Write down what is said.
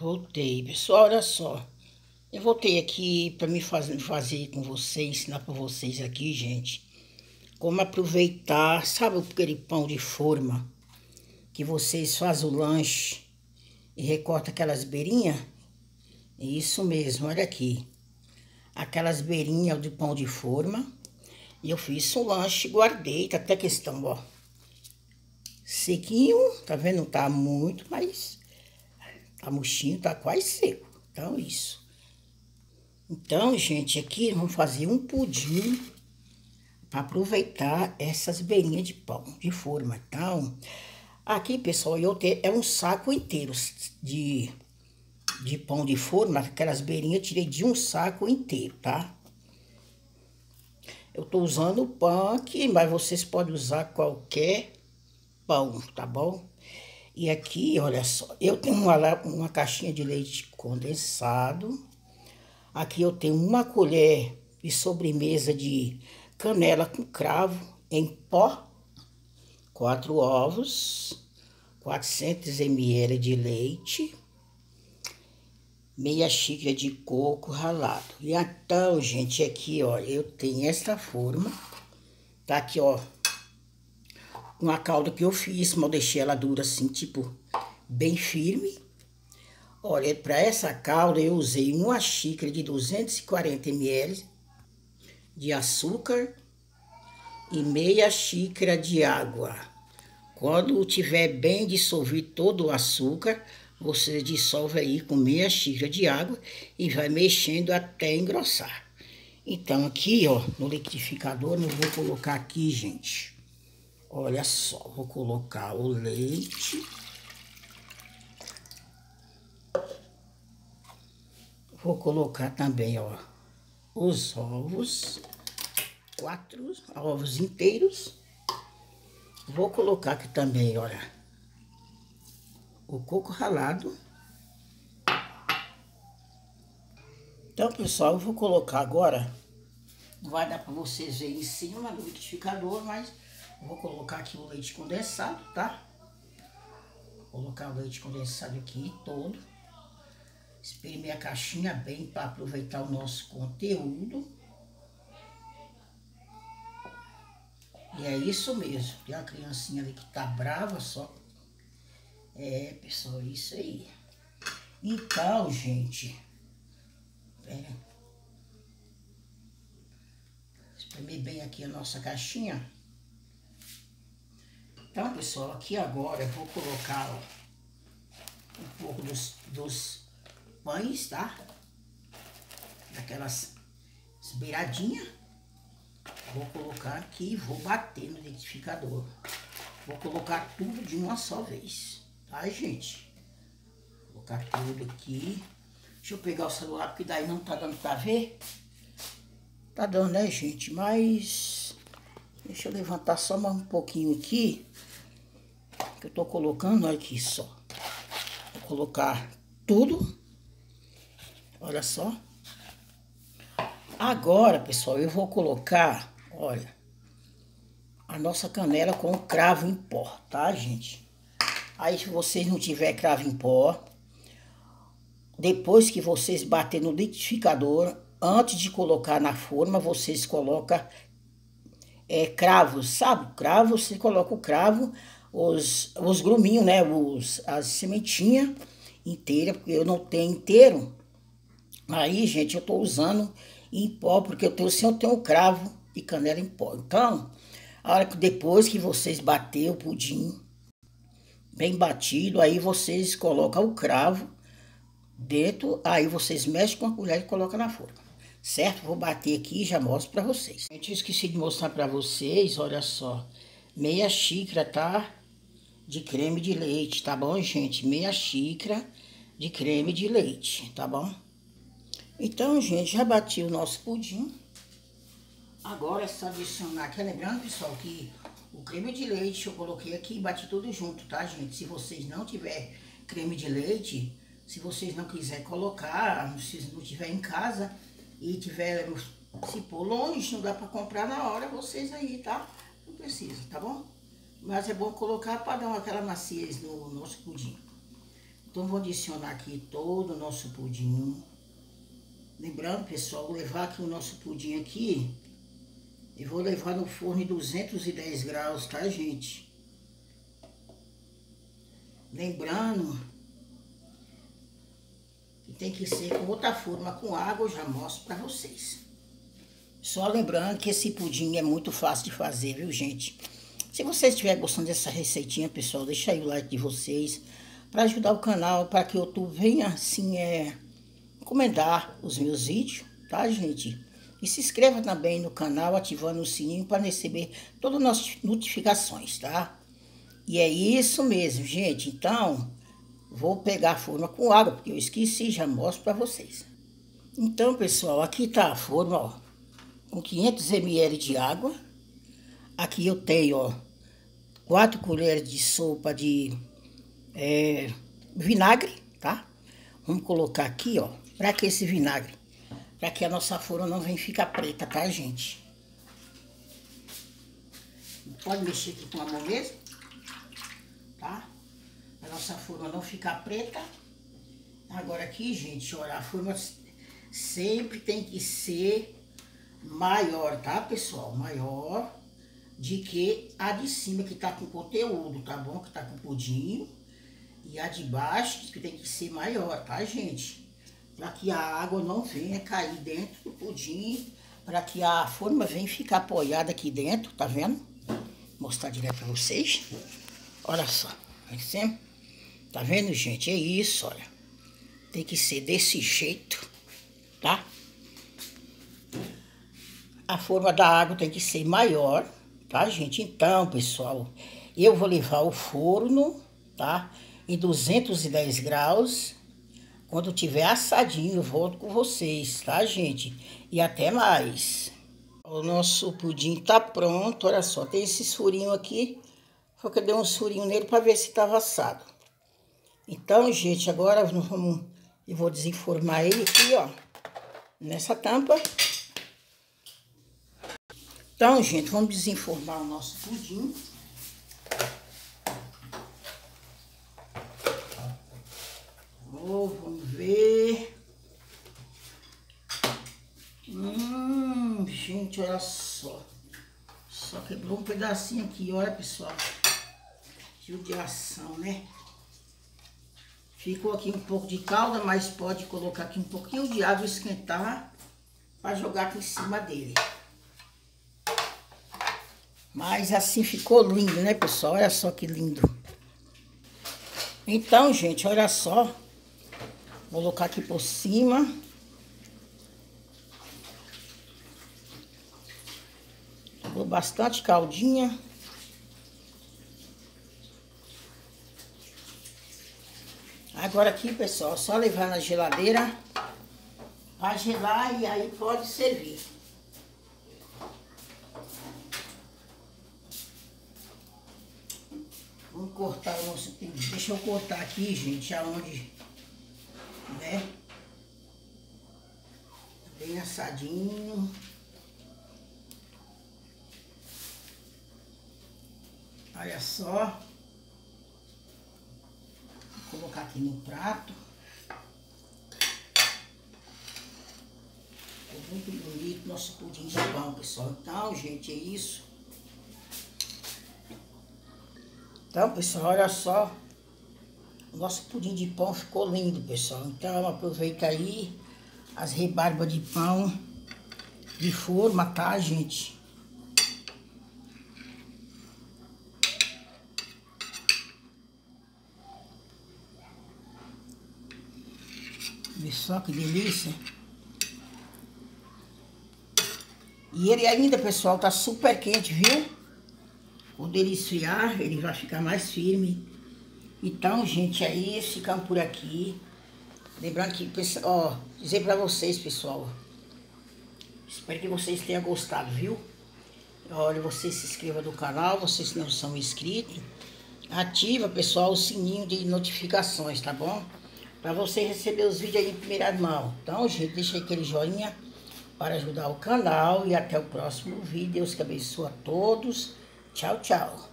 Voltei, pessoal, olha só. Eu voltei aqui para me fazer, com vocês, ensinar para vocês aqui, gente, como aproveitar, sabe aquele pão de forma que vocês fazem o lanche e recortam aquelas beirinhas? Isso mesmo, olha aqui. Aquelas beirinhas de pão de forma. E eu fiz um lanche, guardei, tá até questão, ó. Sequinho, tá vendo? Tá muito, mas Tá murchinho, tá quase seco. Então, isso. Então, gente, aqui vamos fazer um pudim para aproveitar essas beirinhas de pão, de forma. Então, aqui, pessoal, eu tenho, é um saco inteiro de, de pão de forma. Aquelas beirinhas eu tirei de um saco inteiro, tá? Eu tô usando o pão aqui, mas vocês podem usar qualquer pão, tá bom? E aqui, olha só, eu tenho uma, uma caixinha de leite condensado. Aqui eu tenho uma colher de sobremesa de canela com cravo em pó. Quatro ovos, 400 ml de leite, meia xícara de coco ralado. E então, gente, aqui, ó, eu tenho essa forma. Tá aqui, ó, uma calda que eu fiz, mas eu deixei ela dura assim, tipo, bem firme. Olha, para essa calda eu usei uma xícara de 240 ml de açúcar e meia xícara de água. Quando tiver bem dissolvido todo o açúcar, você dissolve aí com meia xícara de água e vai mexendo até engrossar. Então aqui, ó, no liquidificador, eu vou colocar aqui, gente, Olha só, vou colocar o leite. Vou colocar também, ó, os ovos, quatro ovos inteiros. Vou colocar aqui também, olha, o coco ralado. Então, pessoal, eu vou colocar agora, não vai dar para vocês verem em cima do liquidificador, mas Vou colocar aqui o leite condensado, tá? Colocar o leite condensado aqui todo. Espremer a caixinha bem para aproveitar o nosso conteúdo. E é isso mesmo. Tem uma criancinha ali que tá brava só. É, pessoal, é isso aí. Então, gente. Pera. Espremer bem aqui a nossa caixinha. Então, pessoal, aqui agora eu vou colocar ó, um pouco dos, dos pães, tá? Daquelas beiradinhas. Vou colocar aqui e vou bater no identificador. Vou colocar tudo de uma só vez, tá, gente? Vou colocar tudo aqui. Deixa eu pegar o celular, porque daí não tá dando pra ver. Tá dando, né, gente? Mas... Deixa eu levantar só mais um pouquinho aqui que eu tô colocando aqui só. Vou colocar tudo. Olha só. Agora, pessoal, eu vou colocar, olha, a nossa canela com cravo em pó, tá, gente? Aí, se vocês não tiver cravo em pó, depois que vocês bater no liquidificador, antes de colocar na forma, vocês colocam é, cravos, sabe? Cravo, você coloca o cravo os, os gruminhos, né? Os, as sementinhas inteiras, porque eu não tenho inteiro. Aí, gente, eu tô usando em pó, porque eu tenho, sim, eu tenho cravo e canela em pó. Então, a hora que depois que vocês bater o pudim bem batido, aí vocês colocam o cravo dentro, aí vocês mexem com a colher e colocam na forma. Certo? Vou bater aqui e já mostro pra vocês. Gente, esqueci de mostrar pra vocês, olha só. Meia xícara, tá? de creme de leite, tá bom, gente? Meia xícara de creme de leite, tá bom? Então, gente, já bati o nosso pudim. Agora é só adicionar aqui, lembrando, pessoal, que o creme de leite eu coloquei aqui e bati tudo junto, tá, gente? Se vocês não tiver creme de leite, se vocês não quiserem colocar, se não tiver em casa e tiver, se for longe, não dá pra comprar na hora, vocês aí, tá? Não precisa, tá bom? Mas é bom colocar para dar aquela maciez no nosso pudim. Então, vou adicionar aqui todo o nosso pudim. Lembrando, pessoal, vou levar aqui o nosso pudim aqui. E vou levar no forno em 210 graus, tá, gente? Lembrando tem que ser com outra forma, com água, eu já mostro pra vocês. Só lembrando que esse pudim é muito fácil de fazer, viu, gente? Se vocês estiverem gostando dessa receitinha, pessoal, deixa aí o like de vocês para ajudar o canal, para que o YouTube venha, assim, é, encomendar os meus vídeos, tá, gente? E se inscreva também no canal, ativando o sininho para receber todas as notificações, tá? E é isso mesmo, gente. Então, vou pegar a forma com água, porque eu esqueci, já mostro para vocês. Então, pessoal, aqui tá a forma, ó, com 500 ml de água. Aqui eu tenho, ó, 4 colheres de sopa de é, vinagre, tá? Vamos colocar aqui, ó, para que esse vinagre? Para que a nossa forma não venha ficar preta, tá, gente? Pode mexer aqui com a mão mesmo, tá? Nossa forma não ficar preta. Agora aqui, gente, olha, a forma sempre tem que ser maior, tá, pessoal? Maior de que a de cima que tá com conteúdo, tá bom? Que tá com pudim. E a de baixo que tem que ser maior, tá, gente? Para que a água não venha cair dentro do pudim, para que a forma venha ficar apoiada aqui dentro, tá vendo? Vou mostrar direto para vocês. Olha só, assim, tá vendo, gente? É isso, olha. Tem que ser desse jeito, tá? A forma da água tem que ser maior, tá, gente? Então, pessoal, eu vou levar o forno, tá? em 210 graus. Quando tiver assadinho, eu volto com vocês, tá, gente? E até mais. O nosso pudim tá pronto, olha só. Tem esse furinho aqui. Foi que eu dei um furinho nele para ver se tava assado. Então, gente, agora vamos... Eu vou desenformar ele aqui, ó. Nessa tampa. Então, gente, vamos desenformar o nosso pudim. vamos ver. Hum, gente, olha só. Só quebrou um pedacinho aqui, olha, pessoal. Judiação, né? Ficou aqui um pouco de calda, mas pode colocar aqui um pouquinho de água esquentar para jogar aqui em cima dele. Mas assim ficou lindo, né, pessoal? Olha só que lindo. Então, gente, olha só. Vou colocar aqui por cima. Vou bastante caldinha. Agora aqui, pessoal, só levar na geladeira para gelar e aí pode servir. Vamos cortar o nosso... Deixa eu cortar aqui, gente, aonde né? Bem assadinho. Olha só. Colocar aqui no prato. Ficou muito bonito nosso pudim de pão, pessoal. Então, gente, é isso. Então, pessoal, olha só. O nosso pudim de pão ficou lindo, pessoal. Então, aproveita aí as rebarbas de pão de forma, tá, gente? Só que delícia. E ele ainda, pessoal, tá super quente, viu? Quando ele esfriar, ele vai ficar mais firme. Então, gente, aí ficamos por aqui. Lembrando que, ó, dizer pra vocês, pessoal. Espero que vocês tenham gostado, viu? Olha, você se inscreva no canal, vocês não são inscritos. Ativa, pessoal, o sininho de notificações, tá bom? Pra você receber os vídeos aí em primeira mão. Então, gente, deixa aquele joinha para ajudar o canal. E até o próximo vídeo. Deus que abençoe a todos. Tchau, tchau.